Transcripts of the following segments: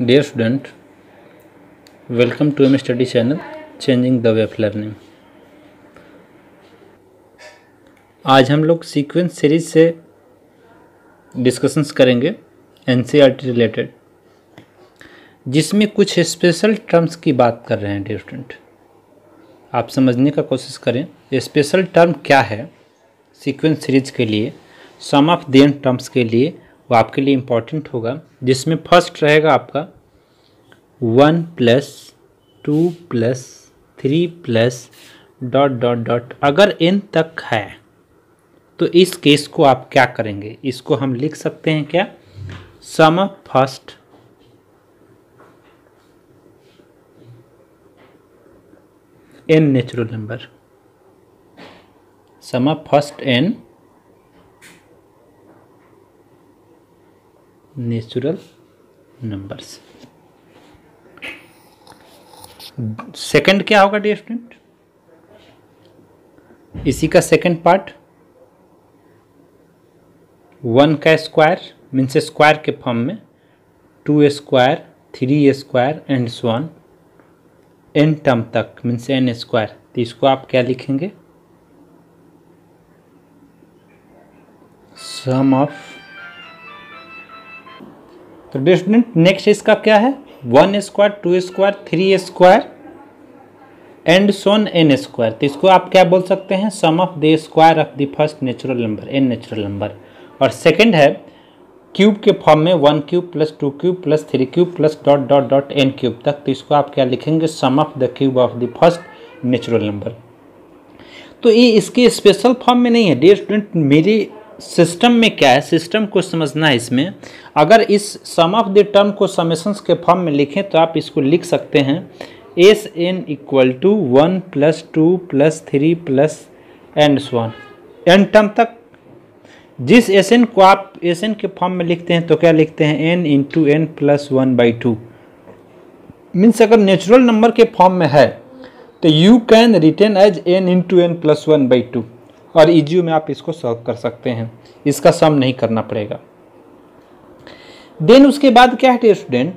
Dear student, welcome to my study channel Changing the Way of Learning. आज हम लोग sequence series से discussions करेंगे एन रिलेटेड जिसमें कुछ स्पेशल टर्म्स की बात कर रहे हैं डियर स्टूडेंट आप समझने का कोशिश करें स्पेशल टर्म क्या है सीक्वेंस सीरीज़ के लिए सम ऑफ़ देन टर्म्स के लिए वो आपके लिए इंपॉर्टेंट होगा, जिसमें फ़र्स्ट रहेगा आपका one plus two plus three plus dot dot dot अगर एन तक है तो इस केस को आप क्या करेंगे? इसको हम लिख सकते हैं क्या? Sum first N natural number sum first N natural numbers second क्या होगा डियर स्टूडेंट इसी का सेकंड पार्ट वन का स्क्वायर मीन्स स्क्वायर के फॉर्म में. Two square three square and one N term तक मीन्स एन स्क्वायर तो इसको आप क्या लिखेंगे? सम ऑफ़ तो स्टूडेंट नेक्स्ट इसका क्या है? One square, two square, three square, and so on N square. तो इसको आप क्या बोल सकते हैं? Sum of the square of the first natural number, N natural number. और सेकंड है, क्यूब के फॉर्म में one cube plus two cube plus three cube plus dot dot dot N cube तक। तो इसको आप क्या लिखेंगे? Sum of the cube of the first natural number. तो ये इसके स्पेशल फॉर्म में नहीं है। डियर स्टूडेंट, मेरी सिस्टम में क्या है? सिस्टम को समझना है इसमें। अगर इस सम ऑफ़ द टर्म को समेशंस के फॉर्म में लिखें तो आप इसको लिख सकते हैं। S N equal to one plus two plus three plus and one N term तक। जिस एस एन को आप एस एन के फॉर्म में लिखते हैं तो क्या लिखते हैं? N into N plus one by two means अगर नेचुरल नंबर के फॉर्म में है तो you can written as N into N plus one by two और ईजीओ में आप इसको सॉल्व कर सकते हैं। इसका सम नहीं करना पड़ेगा। देन उसके बाद क्या है स्टूडेंट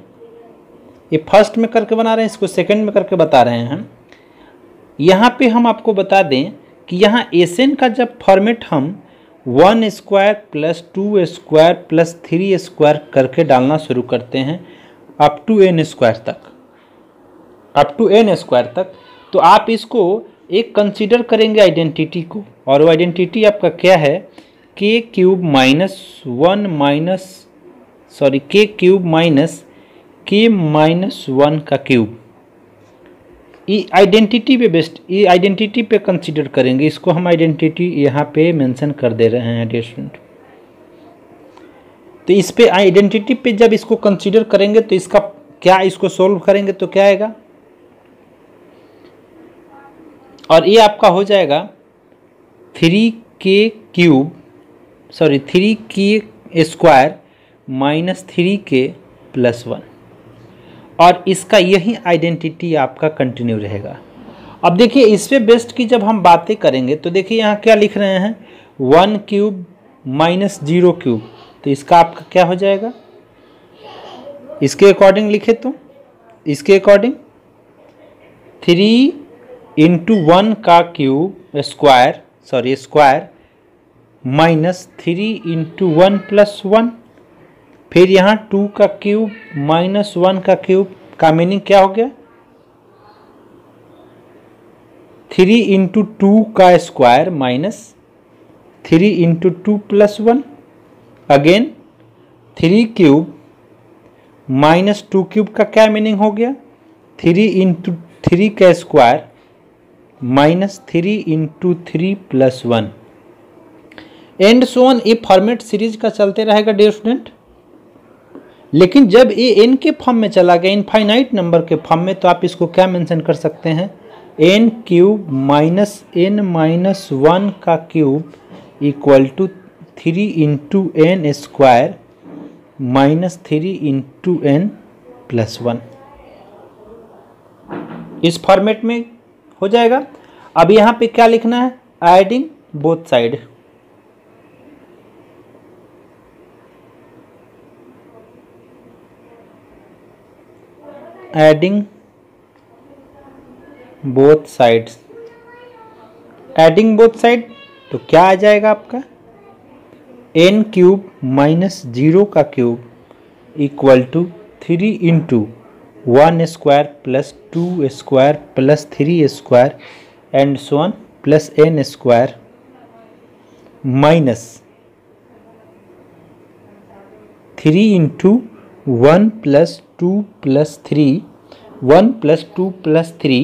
ये फ़र्स्ट में करके बना रहे हैं, इसको सेकंड में करके बता रहे हैं यहाँ पे हम आपको बता दें कि यहाँ एस का जब फॉर्मेट हम one square plus two square plus three square करके डालना शुरू करते हैं अप टू एन स्क्वायर तक। अप टू एन स्क्वायर तक। तो आप इसको एक कंसीडर करेंगे आइडेंटिटी को। और वो आइडेंटिटी आपका क्या है? K cube minus one minus sorry k cube minus k minus one का क्यूब ये आइडेंटिटी पे बेस्ट ये आइडेंटिटी पे कंसीडर करेंगे। इसको हम आइडेंटिटी यहाँ पे मेंशन कर दे रहे हैं स्टूडेंट तो इस पे आइडेंटिटी पे जब इसको कंसीडर करेंगे तो इसका क्या, इसको सोल्व करेंगे तो क्या आएगा? और ये आपका हो जाएगा three k cube sorry three k square minus three k plus one और इसका यही आइडेंटिटी आपका कंटिन्यू रहेगा। अब देखिए, इस पे बेस्ट की जब हम बातें करेंगे तो देखिए यहाँ क्या लिख रहे हैं? One cube minus zero cube तो इसका आपका क्या हो जाएगा? इसके अकॉर्डिंग लिखे तो? इसके अकॉर्डिंग थ्री इंटू वन का cube square sorry square minus three into one plus one फिर यहाँ टू का क्यूब माइनस वन का क्यूब का मीनिंग क्या हो गया? थ्री इंटू टू का square minus three into two plus one again three cube minus two cube का क्या मीनिंग हो गया? थ्री इंटू थ्री का square minus three into three plus one and so on ये फॉर्मेट सीरीज़ का चलते रहेगा डियर स्टूडेंट लेकिन जब ये एन के फॉर्म में चला गया इनफाइनाइट नंबर के फॉर्म में तो आप इसको क्या मेंशन कर सकते हैं? N cube minus n minus one का cube equal to three into n square minus three into n plus one इस फॉर्मेट में हो जाएगा। अब यहाँ पे क्या लिखना है? Adding both side adding both sides adding both side तो क्या आ जाएगा आपका? एन क्यूब माइनस ज़ीरो का cube equal to three into one square plus two square plus three square and so on plus n square minus three into one plus two plus three, one plus two plus three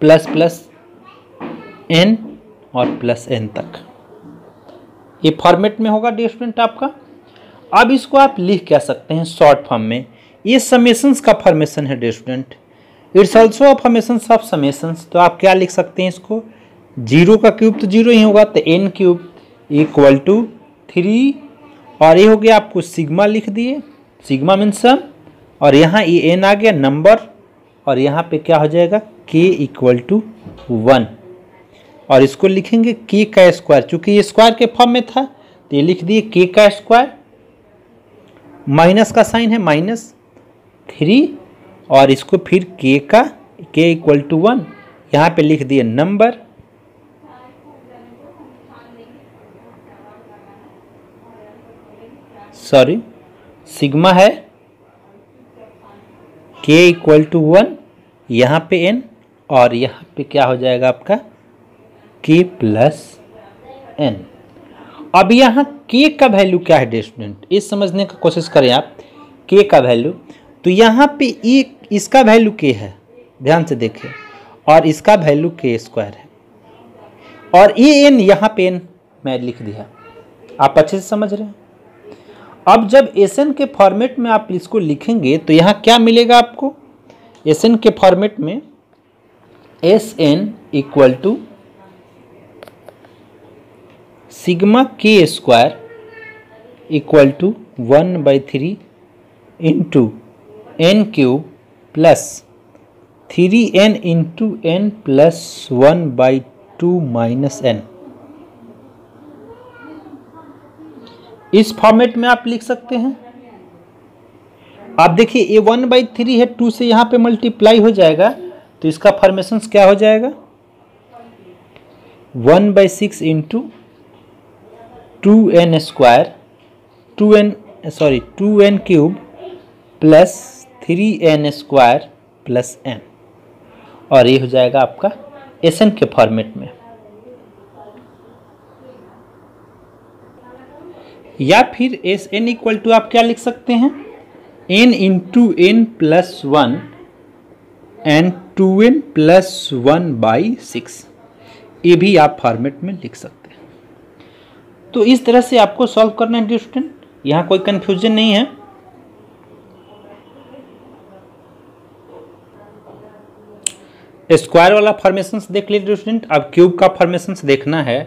plus plus n और plus N तक। ये format में होगा the student आपका। अब इसको आप लिख क्या सकते हैं शॉर्ट फॉर्म में? ये समेशंस का फॉर्मेशन है dear student it's also a formation of summations तो आप क्या लिख सकते हैं इसको? ज़ीरो का क्यूब तो ज़ीरो ही होगा तो n cube equal to three और ये हो गया आपको सिग्मा लिख दिए। सिग्मा मीन्स सम और यहाँ ये एन आ गया नंबर और यहाँ पे क्या हो जाएगा? के इक्वल टू वन और इसको लिखेंगे के का स्क्वायर चूँकि ये स्क्वायर के फॉर्म में था तो ये लिख दिए के का स्क्वायर माइनस का साइन है माइनस थ्री और इसको फिर के का के इक्वल टू वन यहाँ पे लिख दिए नंबर सॉरी सिग्मा है। के इक्वल टू वन यहाँ पे एन और यहाँ पे क्या हो जाएगा आपका? के प्लस एन अब यहाँ के का वैल्यू क्या है स्टूडेंट ये समझने का कोशिश करें आप। के का वैल्यू तो यहाँ पे एक इसका वैल्यू के है। ध्यान से देखें। और इसका वैल्यू के स्क्वायर है। और ये एन यहाँ पे एन मैं लिख दिया। आप अच्छे से समझ रहे हैं? अब जब एस एन के फॉर्मेट में आप इसको लिखेंगे तो यहाँ क्या मिलेगा आपको? एस एन के फॉर्मेट में S n equal to sigma k square equal to one by three into n cube plus three n into n plus one by two minus n. इस फॉर्मेट में आप लिख सकते हैं। आप देखिए, ये वन बाई थ्री है, टू से यहाँ पे मल्टीप्लाई हो जाएगा तो इसका फॉर्मेशन क्या हो जाएगा? One by six into two n square, two n, sorry, two n cube plus three n square plus n और ये हो जाएगा आपका एस एन के फॉर्मेट में। या फिर एस एन इक्वल टू आप क्या लिख सकते हैं? N into n plus one n two n plus one by six ये भी आप फॉर्मेट में लिख सकते हैं। तो इस तरह से आपको सॉल्व करना है स्टूडेंट यहाँ कोई कंफ्यूजन नहीं है। स्क्वायर वाला फॉर्मेशन देख लीजिए स्टूडेंट अब क्यूब का फॉर्मेशन देखना है।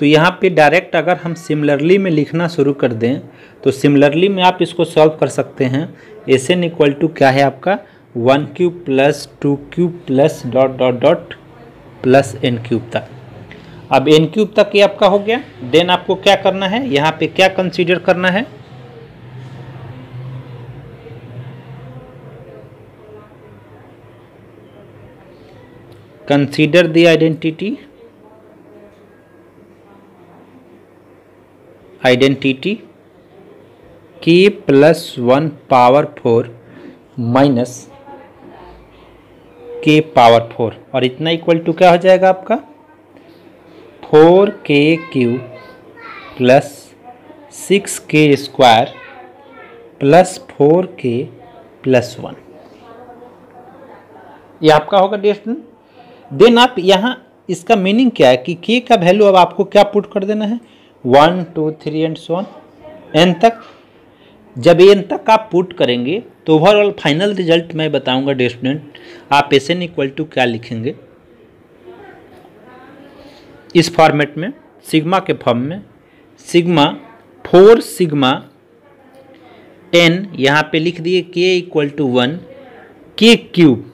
तो यहाँ पे डायरेक्ट अगर हम सिमिलरली में लिखना शुरू कर दें तो सिमिलरली में आप इसको सॉल्व कर सकते हैं। एस एन इक्वल टू क्या है आपका? One cube plus two cube plus dot dot dot plus n cube तक। अब एन क्यूब तक ये आपका हो गया। देन आपको क्या करना है? यहाँ पे क्या कंसीडर करना है? Consider the identity identity k plus one power four minus k power four और इतना इक्वल टू क्या हो जाएगा आपका? Four k cube plus six k square plus four k plus one ये आपका होगा डेस्ट देन आप यहाँ इसका मीनिंग क्या है? कि के का वैल्यू अब आपको क्या पुट कर देना है? One two three and one n तक। जब एन तक आप पुट करेंगे तो ओवरऑल फाइनल रिज़ल्ट मैं बताऊँगा डे स्टूडेंट आप एस एन इक्वल टू क्या लिखेंगे? इस फॉर्मेट में सिग्मा के फॉर्म में सिग्मा फोर सिग्मा एन यहाँ पे लिख दिए k equal to one k cube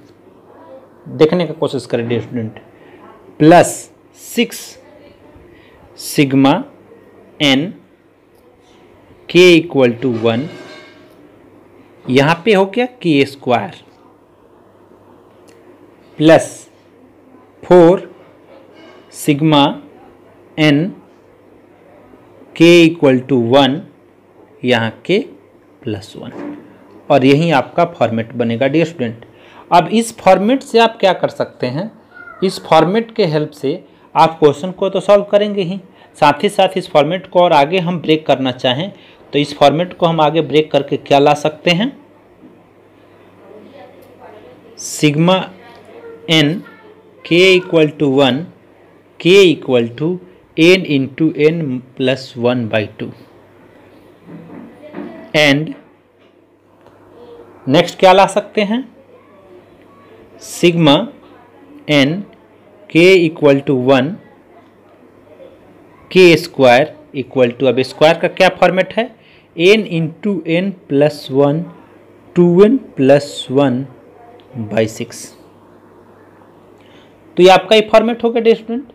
देखने का कोशिश करें dear student plus six sigma n k equal to one यहाँ पे हो क्या? K square plus four sigma n k equal to one यहाँ के प्लस वन और यही आपका फॉर्मेट बनेगा डियर स्टूडेंट अब इस फॉर्मेट से आप क्या कर सकते हैं? इस फॉर्मेट के हेल्प से आप क्वेश्चन को तो सॉल्व करेंगे ही। साथ ही साथ इस फॉर्मेट को और आगे हम ब्रेक करना चाहें तो इस फॉर्मेट को हम आगे ब्रेक करके क्या ला सकते हैं? Sigma n k equal to one, k equal to n into n plus one by two. And next क्या ला सकते हैं? Sigma n k equal to one k square equal to अब स्क्वायर का क्या फॉर्मेट है? N into n plus one two n plus one by six तो ये आपका ही फॉर्मेट हो गया डे स्टूडेंट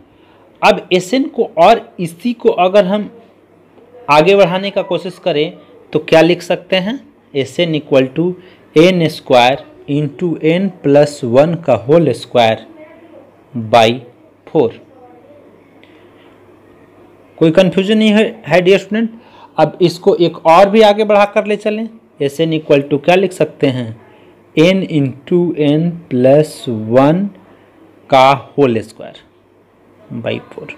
अब एस एन को और इसी को अगर हम आगे बढ़ाने का कोशिश करें तो क्या लिख सकते हैं? S n equal to n square into n plus one का होल स्क्वायर बाई फोर कोई कंफ्यूजन नहीं है डियर स्टूडेंट अब इसको एक और भी आगे बढ़ा कर ले चलें। एस एन इक्वल टू क्या लिख सकते हैं? N into n plus one का होल स्क्वायर बाई फोर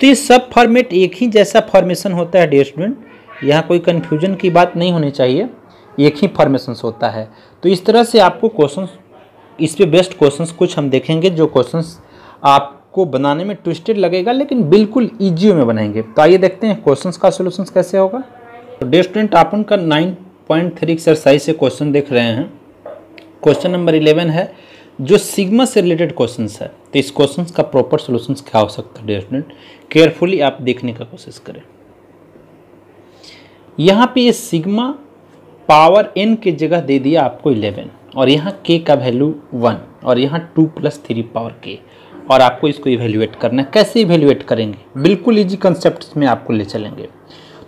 तो ये सब फॉर्मेट एक ही जैसा फॉर्मेशन होता है डियर स्टूडेंट यहाँ कोई कन्फ्यूज़न की बात नहीं होनी चाहिए। एक ही फॉर्मेशन होता है। तो इस तरह से आपको क्वेश्चन इस पे बेस्ट क्वेश्चन कुछ हम देखेंगे जो क्वेश्चंस आपको बनाने में ट्विस्टेड लगेगा, लेकिन बिल्कुल ईजी में बनाएँगे। तो आइए देखते हैं क्वेश्चंस का सोल्यूशन कैसे होगा। तो डे स्टूडेंट आप उनका नाइन पॉइंट थ्री एक्सरसाइज से क्वेश्चन देख रहे हैं। क्वेश्चन नंबर इलेवन है, जो सिग्मा से रिलेटेड क्वेश्चन है। तो इस क्वेश्चन का प्रॉपर सोल्यूशन क्या हो सकता है डे स्टूडेंट केयरफुली आप देखने का कोशिश करें। यहाँ पे ये सिग्मा पावर एन के जगह दे दिया आपको इलेवन और यहाँ के का वैल्यू वन और यहाँ टू प्लस थ्री पावर के और आपको इसको इवेल्युएट करना है। कैसे इवेल्युएट करेंगे? बिल्कुल इजी कंसेप्ट में आपको ले चलेंगे।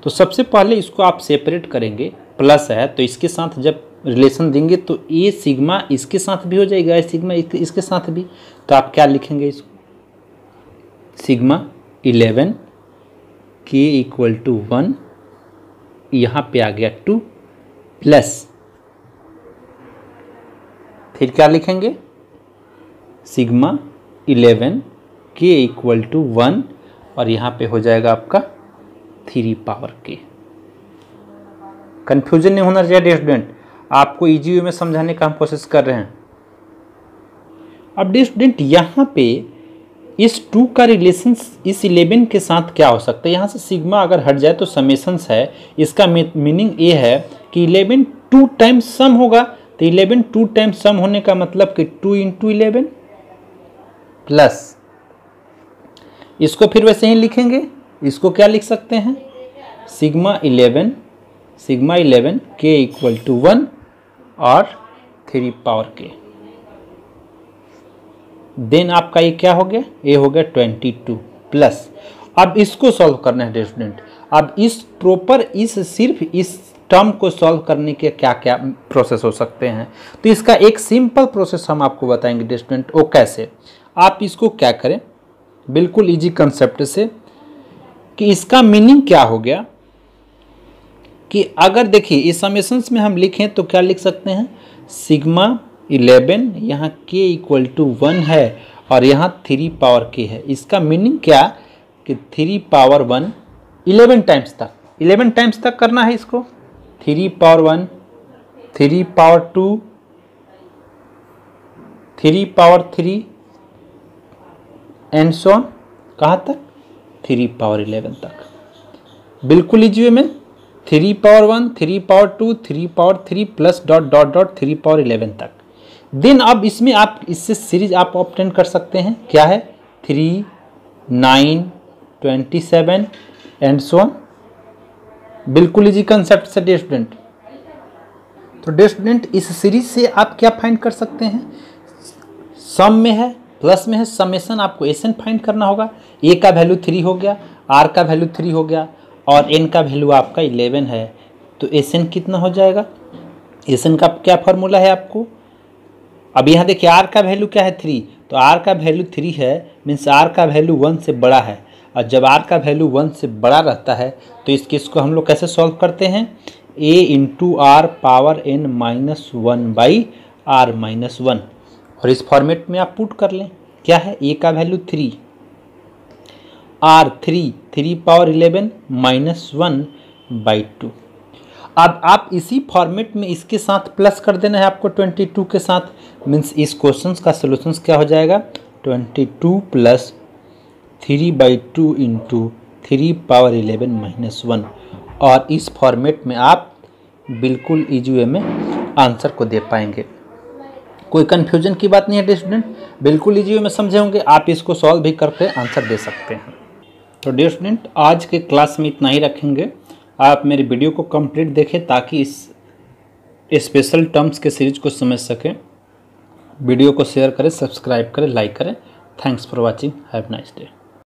तो सबसे पहले इसको आप सेपरेट करेंगे। प्लस है तो इसके साथ जब रिलेशन देंगे तो ए सिग्मा इसके साथ भी हो जाएगा ए सिग्मा इसके साथ भी। तो आप क्या लिखेंगे इसको? Sigma eleven k equal to one यहाँ पे आ गया टू प्लस। फिर क्या लिखेंगे? Sigma eleven k equal to one, और यहाँ पे हो जाएगा आपका थ्री पावर के कन्फ्यूज़न नहीं होना चाहिए स्टूडेंट आपको वे में समझाने का हम कोशिश कर रहे हैं। अब स्टूडेंट यहाँ पे इस टू का रिलेशन इस इलेवन के साथ क्या हो सकता है? यहाँ से सिग्मा अगर हट जाए तो समेशंस है। इसका मीनिंग ये है कि इलेवन टू टाइम्स सम होगा। तो इलेवन टू टाइम्स सम होने का मतलब कि टू इंटू इलेवन प्लस। इसको फिर वैसे ही लिखेंगे। इसको क्या लिख सकते हैं? Sigma eleven sigma eleven k equal to one और थ्री पावर के देन आपका ये क्या हो गया? ये हो गया ट्वेंटी टू प्लस अब इसको सॉल्व करना है स्टूडेंट अब इस प्रॉपर इस सिर्फ़ इस टर्म को सॉल्व करने के क्या क्या प्रोसेस हो सकते हैं? तो इसका एक सिंपल प्रोसेस हम आपको बताएँगे स्टूडेंट वो कैसे? आप इसको क्या करें? बिल्कुल इजी कंसेप्ट से कि इसका मीनिंग क्या हो गया? कि अगर देखिए, इस समेशंस में हम लिखें तो क्या लिख सकते हैं? सिग्मा इलेवन यहाँ के इक्वल टू वन है और यहाँ थ्री पावर के है इसका मीनिंग क्या कि three power one eleven times तक इलेवन टाइम्स तक करना है इसको three power one three power two three power three and so on कहाँ तक थ्री पावर इलेवन तक बिल्कुल इजी वे में three power one three power two three power three plus dot dot dot three power eleven तक then अब इसमें आप, इससे सीरीज़ आप ऑप्टेन कर सकते हैं। क्या है? Three nine twenty seven and so on बिल्कुल इजी कंसेप्ट से डे स्टूडेंट तो डे स्टूडेंट इस सीरीज़ से आप क्या फाइंड कर सकते हैं? सम में है प्लस में है समेसन आपको एस एन फाइंड करना होगा। ए का वैल्यू थ्री हो गया आर का वैल्यू थ्री हो गया, और एन का वैल्यू आपका इलेवन है। तो एस एन कितना हो जाएगा? एस एन का क्या फॉर्मूला है आपको? अब यहाँ देखिए आर का वैल्यू क्या है? थ्री तो आर का वैल्यू थ्री है मीन्स आर का वैल्यू वन से बड़ा है। और जब आर का वैल्यू वन से बड़ा रहता है तो इस केस को हम लोग कैसे सॉल्व करते हैं? A into r power n minus one by r minus one और इस फॉर्मेट में आप पुट कर लें। क्या है? ए का value three r three three power eleven minus one by two अब आप इसी फॉर्मेट में इसके साथ प्लस कर देना है आपको ट्वेंटी टू के साथ। मीन्स इस क्वेश्चन का सोल्यूशन क्या हो जाएगा? Twenty two plus three by two into three power eleven minus one और इस फॉर्मेट में आप बिल्कुल ईजी वे में आंसर को दे पाएँगे। कोई कन्फ्यूज़न की बात नहीं है डे स्टूडेंट बिल्कुल ईजी वे में समझे होंगे। आप इसको सॉल्व भी करके आंसर दे सकते हैं। तो डियर स्टूडेंट आज के क्लास में इतना ही रखेंगे। आप मेरी वीडियो को कंप्लीट देखें ताकि इस स्पेशल टर्म्स के सीरीज़ को समझ सकें। वीडियो को शेयर करें सब्सक्राइब करें लाइक करें। Thanks for watching have nice day